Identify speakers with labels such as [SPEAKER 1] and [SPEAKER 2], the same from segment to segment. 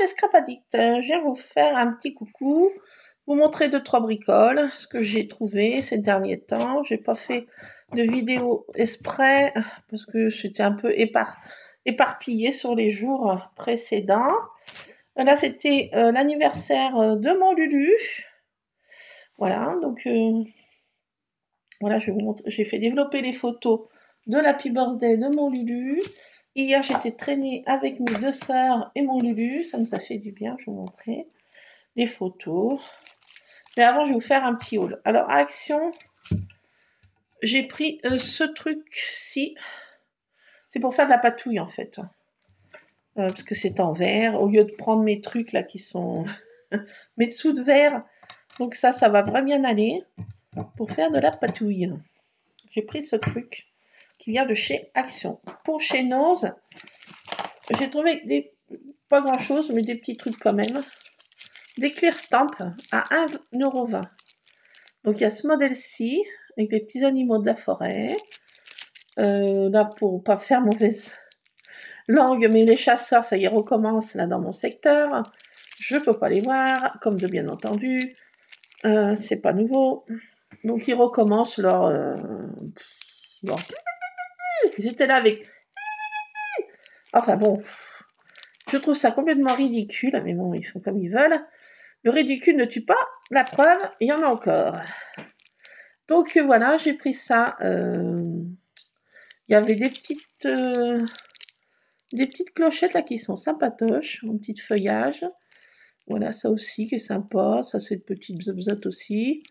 [SPEAKER 1] Les scrap addicts, je viens vous faire un petit coucou, vous montrer deux trois bricoles, ce que j'ai trouvé ces derniers temps. J'ai pas fait de vidéo exprès parce que j'étais un peu éparpillée sur les jours précédents. Là c'était euh, l'anniversaire euh, de mon Lulu. Voilà, donc euh, voilà, je vais vous montrer. J'ai fait développer les photos de l'Happy Birthday de mon Lulu. Hier, j'étais traînée avec mes deux sœurs et mon Lulu. Ça nous a fait du bien, je vous montrer les photos. Mais avant, je vais vous faire un petit haul. Alors, action, j'ai pris euh, ce truc-ci. C'est pour faire de la patouille, en fait. Euh, parce que c'est en verre. Au lieu de prendre mes trucs, là, qui sont... mes dessous de verre. Donc ça, ça va vraiment bien aller pour faire de la patouille. J'ai pris ce truc qui vient de chez Action. Pour chez Nose, j'ai trouvé des, pas grand chose, mais des petits trucs quand même. Des clear stamps à 1,20€. Donc il y a ce modèle-ci, avec des petits animaux de la forêt. Euh, là, pour pas faire mauvaise langue, mais les chasseurs, ça y recommence là dans mon secteur. Je peux pas les voir, comme de bien entendu. Euh, c'est pas nouveau. Donc ils recommencent leur, euh, leur J'étais là avec... Enfin bon, je trouve ça complètement ridicule, mais bon, ils font comme ils veulent. Le ridicule ne tue pas, la preuve, il y en a encore. Donc voilà, j'ai pris ça. Euh, il y avait des petites, euh, des petites clochettes là qui sont sympatoches, en petit feuillage. Voilà, ça aussi qui est sympa. Ça, c'est une petite bzobzote aussi.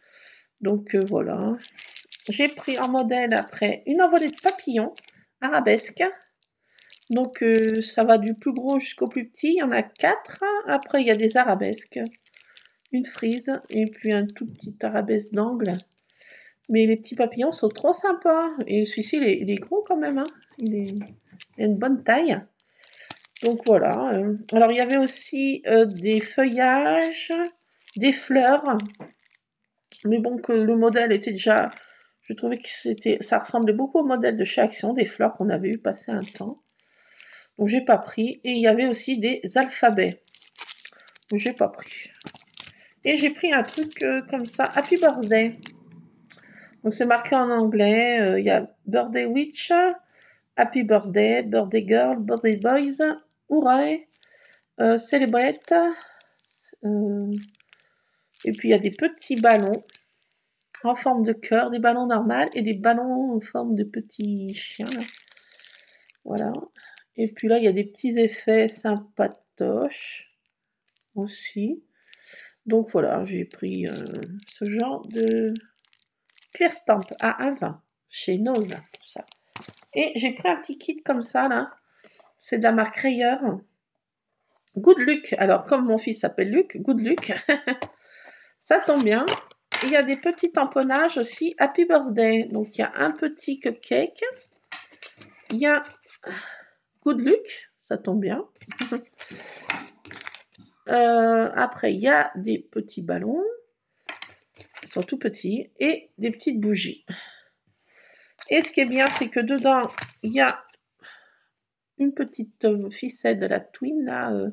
[SPEAKER 1] Donc euh, voilà. J'ai pris en modèle après une envolée de papillons arabesque. Donc euh, ça va du plus gros jusqu'au plus petit. Il y en a quatre. Après il y a des arabesques. Une frise et puis un tout petit arabesque d'angle. Mais les petits papillons sont trop sympas. Et celui-ci il, est gros quand même. Hein. Il, est, a une bonne taille. Donc voilà. Euh. Alors il y avait aussi euh, des feuillages, des fleurs. Mais bon que le modèle était déjà je trouvais que c'était, ça ressemblait beaucoup au modèle de chez Action, des fleurs qu'on avait eu passer un temps. Donc j'ai pas pris. Et il y avait aussi des alphabets. J'ai pas pris. Et j'ai pris un truc euh, comme ça, Happy Birthday. Donc c'est marqué en anglais. Euh, il y a Birthday Witch, Happy Birthday, Birthday Girl, Birthday Boys, Hooray, euh, Celebrate. et puis il y a des petits ballons en forme de cœur, des ballons normaux et des ballons en forme de petits chiens. Voilà. Et puis là, il y a des petits effets sympatoches aussi. Donc voilà, j'ai pris euh, ce genre de clear stamp à 1,20 chez Nose. Et j'ai pris un petit kit comme ça là. C'est de la marque Rayer. Good Luck. Alors comme mon fils s'appelle Luc, Good Luck. ça tombe bien il y a des petits tamponnages aussi. Happy Birthday. Donc, il y a un petit cupcake. Il y a Good Luck. Ça tombe bien. Euh, après, il y a des petits ballons. Ils sont tout petits. Et des petites bougies. Et ce qui est bien, c'est que dedans, il y a une petite ficelle de la Twin, là, euh,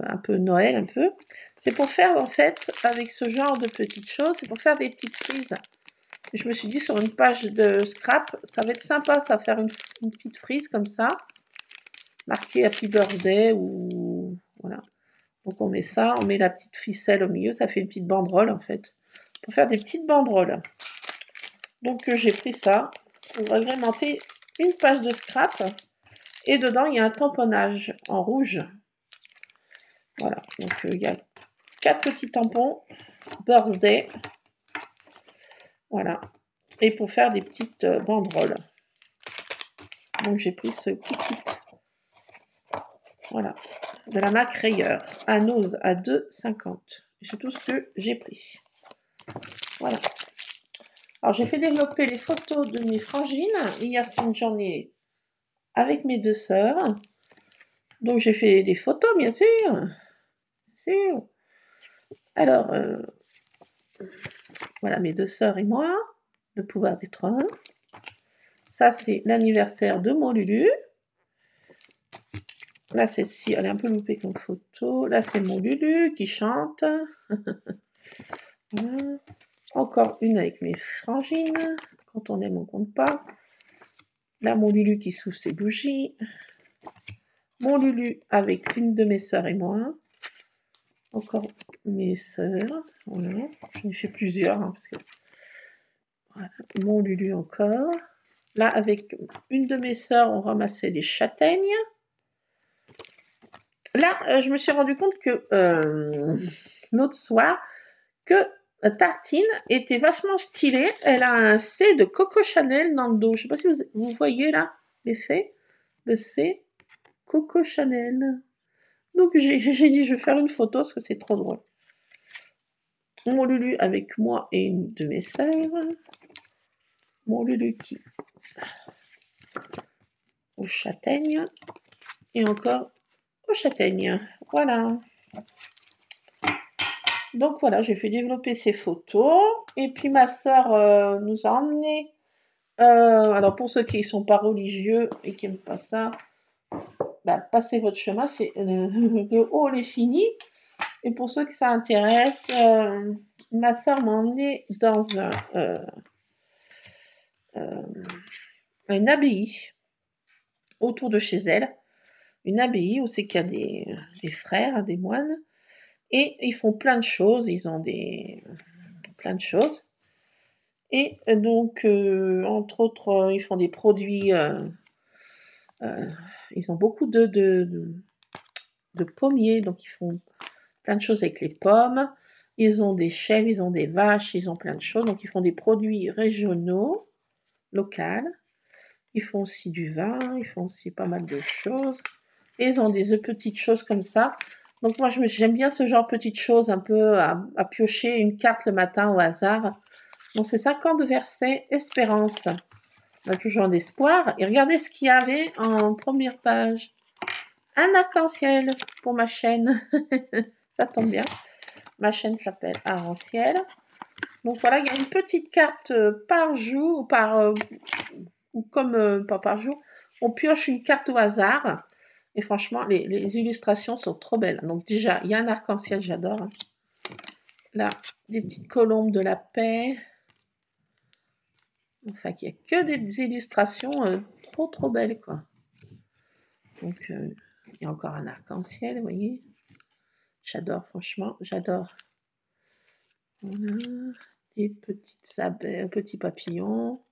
[SPEAKER 1] un peu Noël, un peu. C'est pour faire, en fait, avec ce genre de petites choses, c'est pour faire des petites frises. Je me suis dit, sur une page de scrap, ça va être sympa, ça, faire une, petite frise comme ça, marquée Happy Birthday, ou... Voilà. Donc on met ça, on met la petite ficelle au milieu, ça fait une petite banderole, en fait. Pour faire des petites banderoles. Donc euh, j'ai pris ça, pour agrémenter une page de scrap. Et dedans, il y a un tamponnage en rouge. Voilà, donc euh, il y a quatre petits tampons, birthday. Voilà, et pour faire des petites euh, banderoles. Donc j'ai pris ce petit kit. Voilà, de la marque Rayer, à à 2,50. C'est tout ce que j'ai pris. Voilà. Alors j'ai fait développer les photos de mes frangines. Hier, une journée avec mes deux sœurs. Donc j'ai fait des photos, bien sûr. Alors, euh, voilà mes deux sœurs et moi, le pouvoir des trois. Ça, c'est l'anniversaire de mon Lulu. Là, celle-ci, elle est un peu loupée comme photo. Là, c'est mon Lulu qui chante. Encore une avec mes frangines. Quand on aime, on compte pas. Là, mon Lulu qui souffle ses bougies. Mon Lulu avec une de mes sœurs et moi. Encore mes sœurs. J'en ai fait plusieurs. Hein, parce que... Mon Lulu encore. Là, avec une de mes sœurs, on ramassait des châtaignes. Là, euh, je me suis rendu compte que euh, l'autre soir, que Tartine était vachement stylée. Elle a un C de Coco Chanel dans le dos. Je ne sais pas si vous, voyez là l'effet. Le C Coco Chanel. Donc j'ai dit je vais faire une photo parce que c'est trop drôle. Mon Lulu avec moi et une de mes sœurs. Mon Lulu qui au châtaigne et encore au châtaigne. Voilà. Donc voilà, j'ai fait développer ces photos. Et puis ma soeur euh, nous a emmené. Euh, alors pour ceux qui ne sont pas religieux et qui n'aiment pas ça, bah, passez votre chemin. C'est euh, le haut est fini. Et pour ceux qui ça intéresse, ma soeur m'a emmené dans un, une abbaye autour de chez elle. Une abbaye où c'est qu'il y a des, des frères, des moines et ils font plein de choses, ils ont des plein de choses. Et donc, euh, entre autres, euh, ils font des produits. Euh, ils ont beaucoup de, de, pommiers, donc ils font plein de choses avec les pommes. Ils ont des chèvres, ils ont des vaches, ils ont plein de choses. Donc, ils font des produits régionaux, locaux. Ils font aussi du vin, ils font aussi pas mal de choses. Et ils ont des petites choses comme ça donc moi, j'aime bien ce genre de petites choses, un peu à, piocher une carte le matin au hasard. Donc c'est 50 versets Espérance. On a toujours d'espoir. Et regardez ce qu'il y avait en première page. Un arc-en-ciel pour ma chaîne. Ça tombe bien. Ma chaîne s'appelle Arc-en-ciel. Donc voilà, il y a une petite carte euh, par jour, par, euh, ou comme euh, pas par jour. On pioche une carte au hasard. Et franchement, les, illustrations sont trop belles. Donc déjà, il y a un arc-en-ciel, j'adore. Là, des petites colombes de la paix. Enfin, il n'y a que des illustrations euh, trop, trop belles, quoi. Donc, euh, il y a encore un arc-en-ciel, vous voyez. J'adore, franchement, j'adore. Voilà, des petites petits papillons.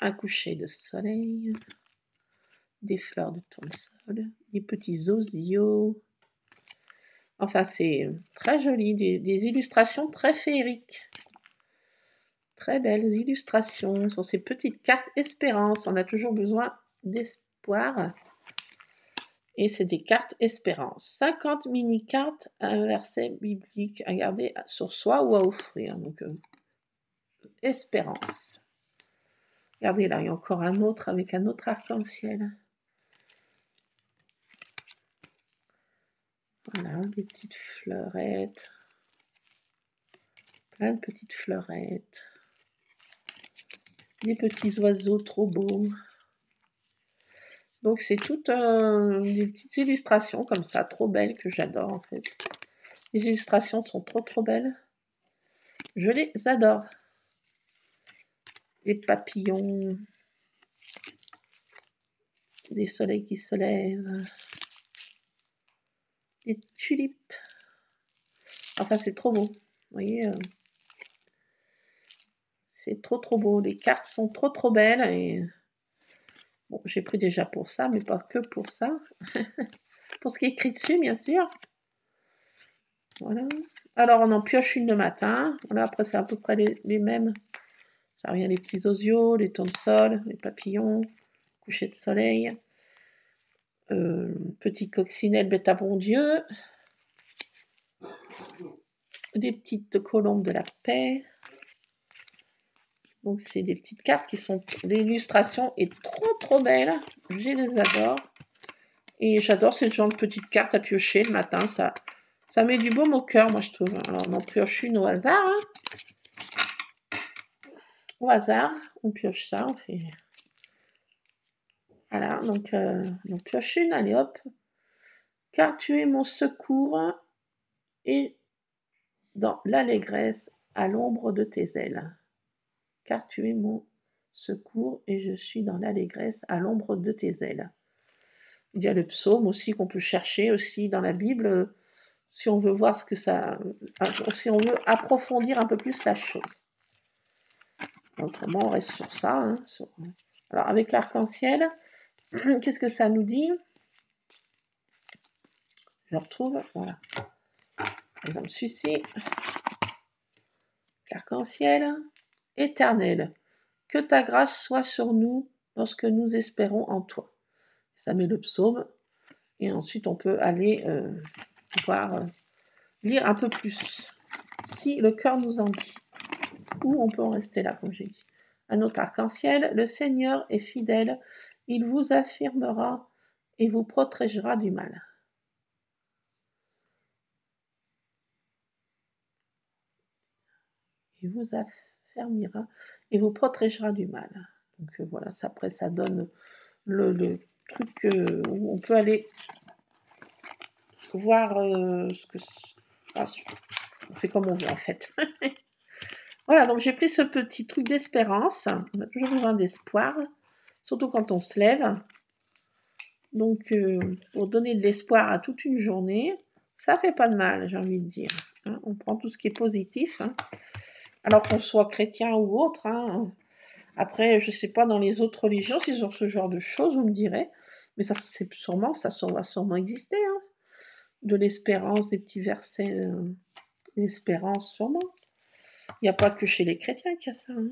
[SPEAKER 1] Un coucher de soleil des fleurs de tournesol, des petits osios. Enfin, c'est très joli, des, illustrations très féeriques. Très belles illustrations sur ces petites cartes espérance. On a toujours besoin d'espoir. Et c'est des cartes espérance. 50 mini-cartes, un verset biblique à garder sur soi ou à offrir. Donc, euh, espérance. Regardez là, il y a encore un autre avec un autre arc-en-ciel. Voilà, des petites fleurettes. Plein de petites fleurettes. Petits oiseaux trop beaux. Donc c'est toutes euh, des petites illustrations comme ça, trop belles, que j'adore en fait. Les illustrations sont trop trop belles. Je les adore. Des papillons. Des soleils qui se lèvent des tulipes. Enfin, c'est trop beau. Voyez, euh, c'est trop trop beau. Les cartes sont trop trop belles et j'ai pris déjà pour ça, mais pas que pour ça. pour ce qui est écrit dessus, bien sûr. Voilà. Alors, on en pioche une le matin. Voilà, après, c'est à peu près les, mêmes. Ça revient les petits osios, les tournesols, les papillons, coucher de soleil. Euh, petit coccinelle bête à bon Dieu. Des petites colombes de la paix. Donc, c'est des petites cartes qui sont... L'illustration est trop, trop belle. Je les adore. Et j'adore ce genre de petites cartes à piocher le matin. Ça, ça met du baume au cœur, moi, je trouve. Alors, on en pioche une au hasard. Hein. Au hasard, on pioche ça. On Voilà, donc, euh, donc pioche une, allez hop. Car tu es mon secours et dans l'allégresse à l'ombre de tes ailes. Car tu es mon secours et je suis dans l'allégresse à l'ombre de tes ailes. Il y a le psaume aussi qu'on peut chercher aussi dans la Bible si on veut voir ce que ça, si on veut approfondir un peu plus la chose. Autrement, on reste sur ça. Hein, alors avec l'arc-en-ciel, qu'est-ce que ça nous dit? Je retrouve, voilà. Par exemple, celui-ci, l'arc-en-ciel éternel. Que ta grâce soit sur nous lorsque nous espérons en toi. Ça met le psaume. Et ensuite, on peut aller euh, voir, euh, lire un peu plus. Si le cœur nous en dit. Ou on peut en rester là, comme j'ai dit? Un autre arc-en-ciel. Le Seigneur est fidèle. Il vous affirmera et vous protégera du mal. Il vous et vous protégera du mal. Donc euh, voilà, ça, après ça donne le, truc euh, où on peut aller voir euh, ce que... Ah, on fait comme on veut en fait. voilà, donc j'ai pris ce petit truc d'espérance. On a toujours besoin d'espoir, surtout quand on se lève. Donc, pour donner de l'espoir à toute une journée, ça fait pas de mal, j'ai envie de dire. Hein. on prend tout ce qui est positif. Hein alors qu'on soit chrétien ou autre. Hein. Après, je ne sais pas dans les autres religions s'ils ont ce genre de choses, vous me direz. Mais ça, c'est sûrement, ça va sûrement exister. Hein. De l'espérance, des petits versets, euh, l'espérance, sûrement. Il n'y a pas que chez les chrétiens qu'il y a ça. Hein.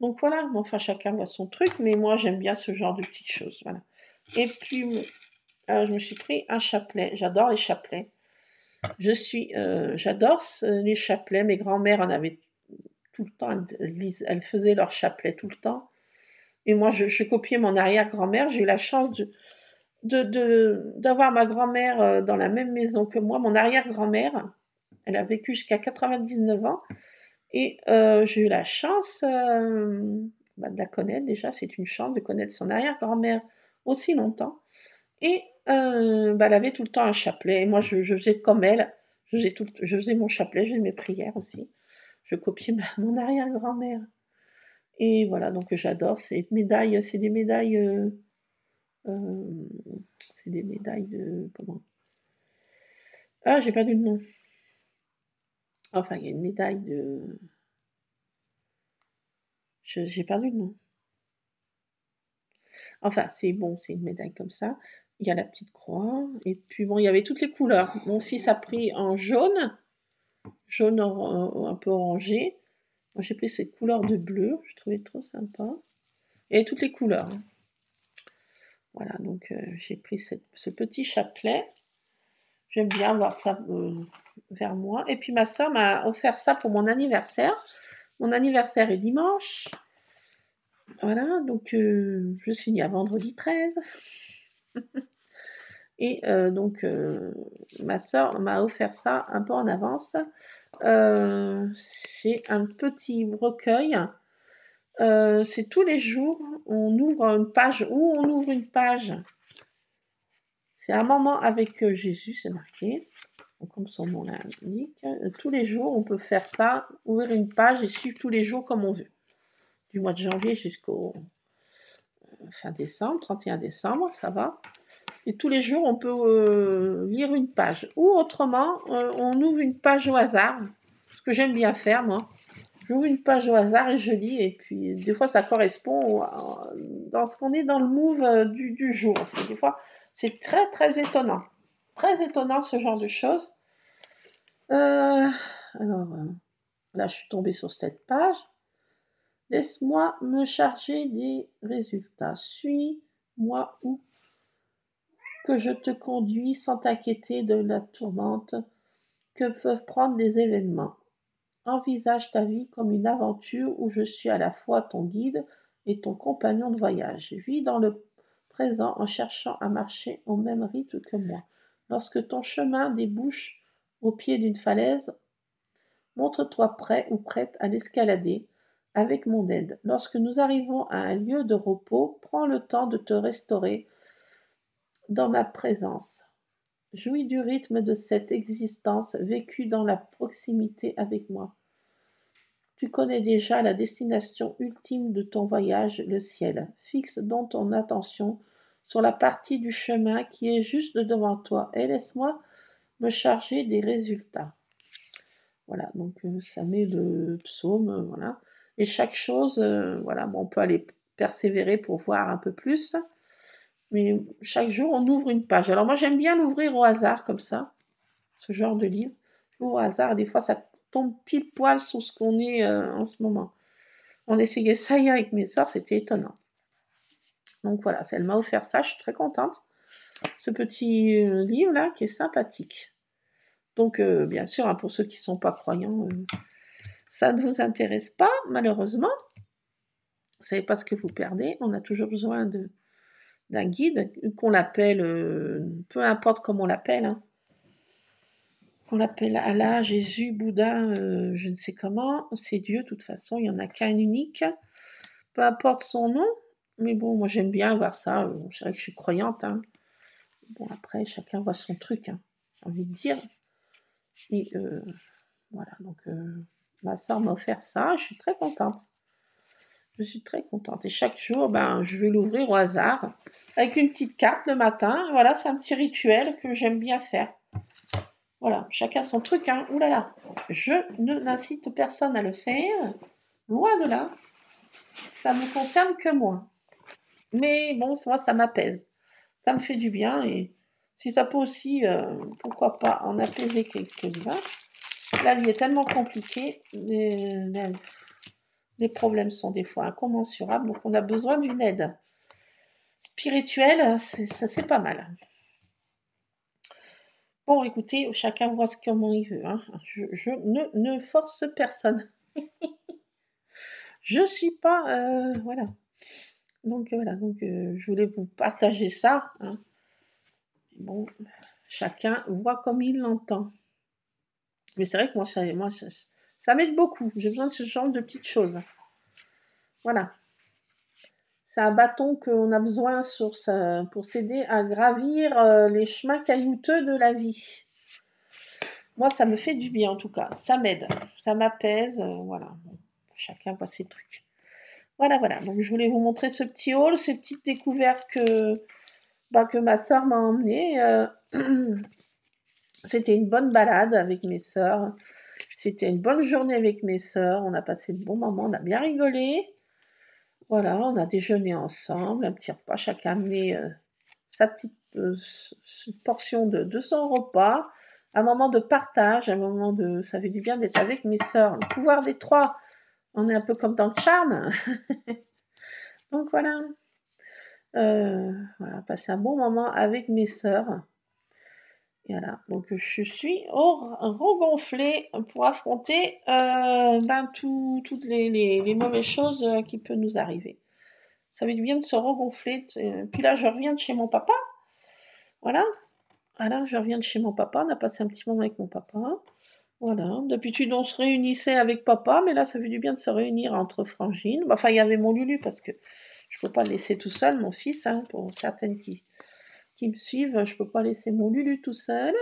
[SPEAKER 1] Donc voilà, enfin chacun voit son truc, mais moi j'aime bien ce genre de petites choses. Voilà. Et puis, euh, je me suis pris un chapelet. J'adore les chapelets. Je suis, euh, j'adore les chapelets. Mes grands-mères en avaient tout le temps. Elles, faisaient leurs chapelets tout le temps. Et moi, je, copiais mon arrière-grand-mère. J'ai eu la chance de, d'avoir ma grand-mère euh, dans la même maison que moi. Mon arrière-grand-mère, elle a vécu jusqu'à 99 ans. Et euh, j'ai eu la chance bah, de la connaître. Déjà, c'est une chance de connaître son arrière-grand-mère aussi longtemps. Et euh, bah, elle avait tout le temps un chapelet. Et moi, je, faisais comme elle. Je faisais, tout, je faisais mon chapelet, je faisais mes prières aussi. Je copiais mon arrière-grand-mère. Et voilà, donc j'adore ces médailles. C'est des médailles. Euh, euh, c'est des médailles de. Comment? Ah, j'ai perdu le nom. Enfin, il y a une médaille de. J'ai perdu le nom. Enfin, c'est bon, c'est une médaille comme ça. Il y a la petite croix. Et puis bon, il y avait toutes les couleurs. Mon fils a pris en jaune, jaune un peu orangé. Moi, j'ai pris cette couleur de bleu. Je trouvais trop sympa. Et toutes les couleurs. Hein. Voilà, donc euh, j'ai pris ce petit chapelet. J'aime bien avoir ça euh, vers moi. Et puis ma soeur m'a offert ça pour mon anniversaire. Mon anniversaire est dimanche. Voilà, donc euh, je suis née à vendredi 13. Et euh, donc, euh, ma soeur m'a offert ça un peu en avance. c'est un petit recueil. c'est tous les jours, on ouvre une page, ou on ouvre une page. C'est un moment avec Jésus, c'est marqué. comme son nom l'indique. Tous les jours, on peut faire ça, ouvrir une page et suivre tous les jours comme on veut du mois de janvier jusqu'au euh, fin décembre, 31 décembre, ça va. Et tous les jours, on peut euh, lire une page. Ou autrement, euh, on ouvre une page au hasard, ce que j'aime bien faire, moi. J'ouvre une page au hasard et je lis. Et puis, des fois, ça correspond dans ce qu'on est dans le move du, du jour. Des fois, c'est très, très étonnant. Très étonnant, ce genre de choses. alors, là, je suis tombée sur cette page. Laisse-moi me charger des résultats. Suis-moi ou que je te conduis sans t'inquiéter de la tourmente que peuvent prendre les événements. Envisage ta vie comme une aventure où je suis à la fois ton guide et ton compagnon de voyage. Vis dans le présent en cherchant à marcher au même rythme que moi. Lorsque ton chemin débouche au pied d'une falaise, montre-toi prêt ou prête à l'escalader avec mon aide. Lorsque nous arrivons à un lieu de repos, prends le temps de te restaurer dans ma présence. Jouis du rythme de cette existence vécue dans la proximité avec moi. Tu connais déjà la destination ultime de ton voyage, le ciel. Fixe donc ton attention sur la partie du chemin qui est juste devant toi et laisse-moi me charger des résultats. Voilà, donc euh, ça met le psaume, euh, voilà. Et chaque chose, euh, voilà, bon, on peut aller persévérer pour voir un peu plus. Mais chaque jour, on ouvre une page. Alors moi, j'aime bien l'ouvrir au hasard comme ça, ce genre de livre. Au hasard des fois, ça tombe pile poil sur ce qu'on est en ce moment. On essayait ça hier avec mes soeurs, c'était étonnant. Donc voilà, elle m'a offert ça, je suis très contente. Ce petit livre-là qui est sympathique. Donc, euh, bien sûr, hein, pour ceux qui ne sont pas croyants, euh, ça ne vous intéresse pas, malheureusement. Vous ne savez pas ce que vous perdez. On a toujours besoin d'un guide, qu'on l'appelle, euh, peu importe comment on l'appelle, hein. qu'on l'appelle Allah, Jésus, Bouddha, je ne sais comment, c'est Dieu, de toute façon, il n'y en a qu'un unique, peu importe son nom, mais bon, moi j'aime bien voir ça, c'est vrai que je suis croyante, hein. bon après, chacun voit son truc, j'ai envie de dire, et euh, voilà, donc euh, ma soeur m'a offert ça, je suis très contente. Je suis très contente. Et chaque jour, ben, je vais l'ouvrir au hasard avec une petite carte le matin. Voilà, c'est un petit rituel que j'aime bien faire. Voilà, chacun son truc. Hein. Ouh là là, je ne n'incite personne à le faire. Loin de là. Ça ne me concerne que moi. Mais bon, ça m'apaise. Ça me fait du bien et si ça peut aussi, euh, pourquoi pas, en apaiser quelques-uns. La vie est tellement compliquée, les, problèmes sont des fois incommensurables, donc on a besoin d'une aide spirituelle, ça c'est pas mal. Bon, écoutez, chacun voit ce comment il veut. Hein. Je, ne, force personne. je suis pas, euh, voilà. Donc voilà, donc euh, je voulais vous partager ça. Hein. Bon, chacun voit comme il l'entend. Mais c'est vrai que moi, ça, m'aide beaucoup. J'ai besoin de ce genre de petites choses. Voilà. C'est un bâton qu'on a besoin pour s'aider à gravir euh, les chemins caillouteux de la vie. Moi, ça me fait du bien en tout cas. Ça m'aide. Ça m'apaise. Euh, voilà. chacun voit ses trucs. Voilà, voilà. Donc, je voulais vous montrer ce petit haul, ces petites découvertes que que ma soeur m'a emmené. Euh, c'était une bonne balade avec mes soeurs. C'était une bonne journée avec mes soeurs. On a passé de bons moments, on a bien rigolé. Voilà, on a déjeuné ensemble, un petit repas. Chacun a amené euh, sa petite euh, portion de, de, son repas. Un moment de partage, un moment de. Ça fait du bien d'être avec mes soeurs. Le pouvoir des trois. On est un peu comme dans le charme. Donc voilà. Euh, voilà, passer un bon moment avec mes sœurs. voilà, donc je suis regonflée pour affronter euh, ben, toutes les, mauvaises choses euh, qui peuvent nous arriver. Ça veut dire de se regonfler. Puis là, je reviens de chez mon papa. Voilà. Voilà, je reviens de chez mon papa. On a passé un petit moment avec mon papa. Voilà. D'habitude, on se réunissait avec papa, mais là, ça fait du bien de se réunir entre frangines. Enfin, il y avait mon Lulu parce que je peux pas le laisser tout seul, mon fils, hein, pour certaines qui, qui me suivent, je peux pas laisser mon Lulu tout seul.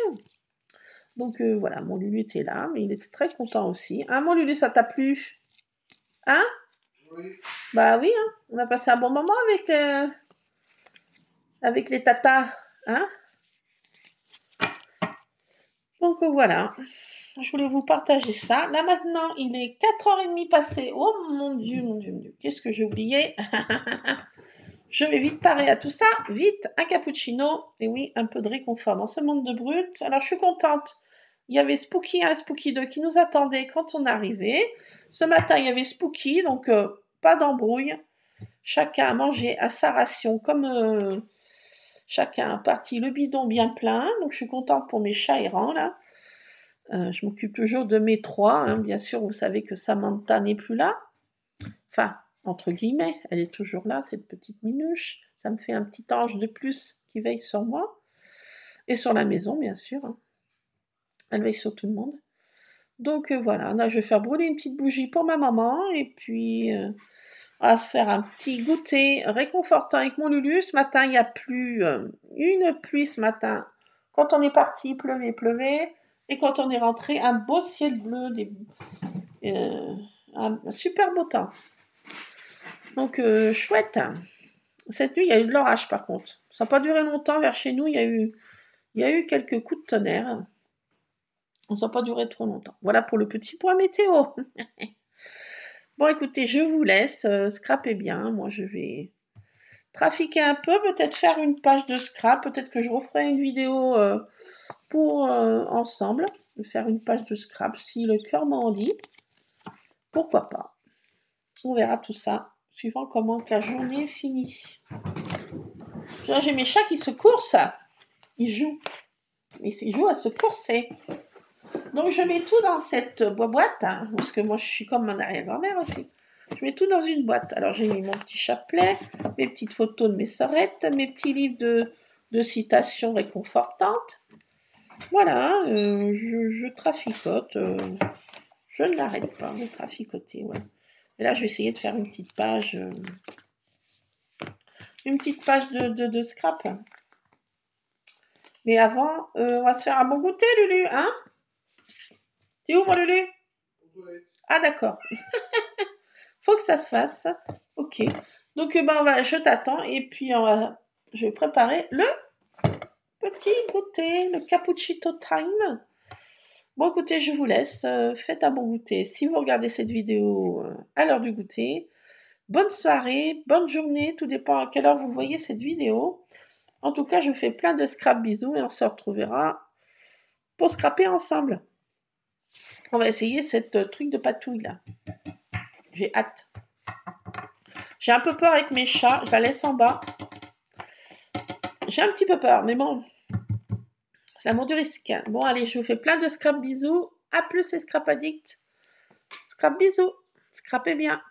[SPEAKER 1] Donc euh, voilà, mon Lulu était là, mais il était très content aussi. Hein, mon Lulu, ça t'a plu? Hein? Oui. Bah oui, hein, on a passé un bon moment avec, euh, avec les tatas. Hein? Donc voilà je voulais vous partager ça. Là maintenant, il est 4h30 passé. Oh mon Dieu, mon Dieu, mon Dieu. Qu'est-ce que j'ai oublié? Je vais vite parer à tout ça. Vite, un cappuccino. Et oui, un peu de réconfort dans ce monde de brut. Alors, je suis contente. Il y avait Spooky 1 Spooky 2 qui nous attendaient quand on arrivait. Ce matin, il y avait Spooky, donc euh, pas d'embrouille. Chacun a mangé à sa ration comme euh, chacun a parti le bidon bien plein. Donc, je suis contente pour mes chats errants, là. Euh, je m'occupe toujours de mes trois. Hein. Bien sûr, vous savez que Samantha n'est plus là. Enfin, entre guillemets, elle est toujours là, cette petite minuche. Ça me fait un petit ange de plus qui veille sur moi. Et sur la maison, bien sûr. Hein. Elle veille sur tout le monde. Donc euh, voilà, là je vais faire brûler une petite bougie pour ma maman et puis euh, se faire un petit goûter réconfortant avec mon Lulu. Ce matin, il n'y a plus une pluie ce matin. Quand on est parti, pleuvait, pleuvait. Et quand on est rentré, un beau ciel bleu, des, un super beau temps. Donc chouette. Cette nuit, il y a eu de l'orage par contre. Ça n'a pas duré longtemps vers chez nous. Il y a eu, il y a eu quelques coups de tonnerre. Ça n'a pas duré trop longtemps. Voilà pour le petit point météo. bon, écoutez, je vous laisse. Euh, scrapez bien. Moi, je vais trafiquer un peu. Peut-être faire une page de scrap. Peut-être que je referai une vidéo euh, pour euh, ensemble. Faire une page de scrap si le cœur m'en dit. Pourquoi pas. On verra tout ça suivant comment la journée finit. J'ai mes chats qui se coursent. Ils jouent. Ils jouent à se courser. Donc je mets tout dans cette boîte, hein, parce que moi je suis comme mon arrière-grand-mère aussi. Je mets tout dans une boîte. Alors j'ai mis mon petit chapelet, mes petites photos de mes sorettes, mes petits livres de, citations réconfortantes. Voilà, euh, je, traficote. Euh, je ne l'arrête pas de traficoter. Et là je vais essayer de faire une petite page. Euh, une petite page de, de scrap. Mais avant, on va se faire un bon goûter, Lulu, hein? T'es où, mon Lulu? Ah, d'accord. Faut que ça se fasse. Ok. Donc, ben, va, je t'attends et puis on va, je vais préparer le petit goûter, le cappuccino time. Bon, écoutez, je vous laisse. Euh, faites un bon goûter. Si vous regardez cette vidéo euh, à l'heure du goûter, bonne soirée, bonne journée. Tout dépend à quelle heure vous voyez cette vidéo. En tout cas, je fais plein de scrap bisous et on se retrouvera pour scraper ensemble. On va essayer cette euh, truc de patouille là. J'ai hâte. J'ai un peu peur avec mes chats. Je la laisse en bas. J'ai un petit peu peur, mais bon. C'est l'amour du risque. Bon, allez, je vous fais plein de scrap bisous. A plus les scrap addicts. Scrap bisous. Scrapez bien.